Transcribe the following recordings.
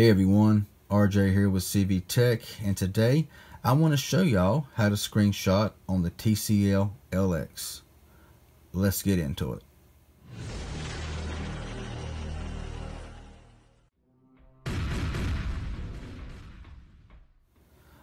Hey everyone, RJ here with CV Tech and today I want to show y'all how to screenshot on the TCL LX. Let's get into it.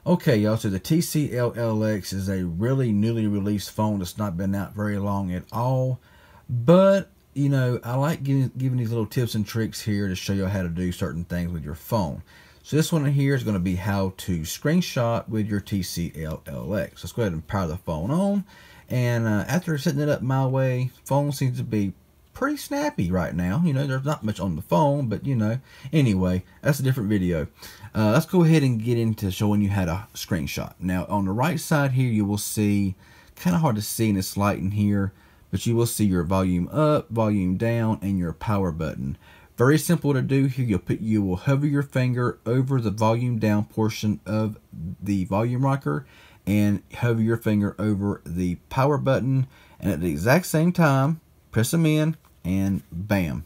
Okay y'all, so the TCL LX is a really newly released phone that's not been out very long at all, but you know, I like giving, giving these little tips and tricks here to show you how to do certain things with your phone. So this one here is going to be how to screenshot with your TCL LX. Let's go ahead and power the phone on. And uh, after setting it up my way, phone seems to be pretty snappy right now. You know, there's not much on the phone, but you know, anyway, that's a different video. Uh, let's go ahead and get into showing you how to screenshot. Now, on the right side here, you will see, kind of hard to see in this lighting here, but you will see your volume up, volume down, and your power button. Very simple to do. Here. You'll put you will hover your finger over the volume down portion of the volume rocker and hover your finger over the power button. And at the exact same time press them in and bam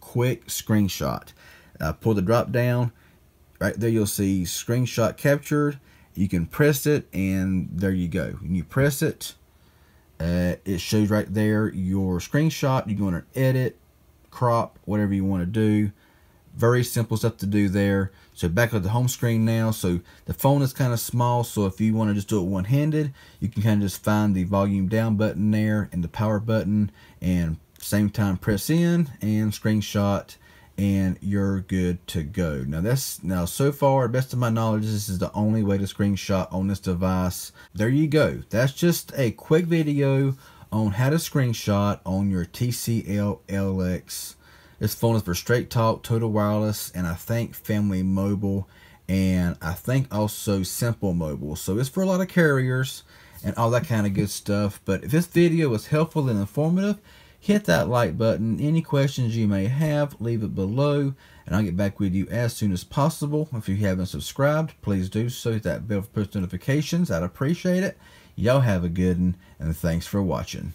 quick screenshot. Uh, pull the drop down. Right there you'll see screenshot captured. You can press it and there you go. And you press it uh, it shows right there your screenshot. You go to edit, crop, whatever you want to do. Very simple stuff to do there. So back at the home screen now. So the phone is kind of small. So if you want to just do it one-handed, you can kind of just find the volume down button there and the power button and same time press in and screenshot and you're good to go. Now that's now so far, best of my knowledge, this is the only way to screenshot on this device. There you go. That's just a quick video on how to screenshot on your TCL LX. This phone is for Straight Talk, Total Wireless, and I think Family Mobile, and I think also Simple Mobile. So it's for a lot of carriers and all that kind of good stuff. But if this video was helpful and informative, hit that like button. Any questions you may have, leave it below, and I'll get back with you as soon as possible. If you haven't subscribed, please do so. Hit that bell for post notifications. I'd appreciate it. Y'all have a good one, and thanks for watching.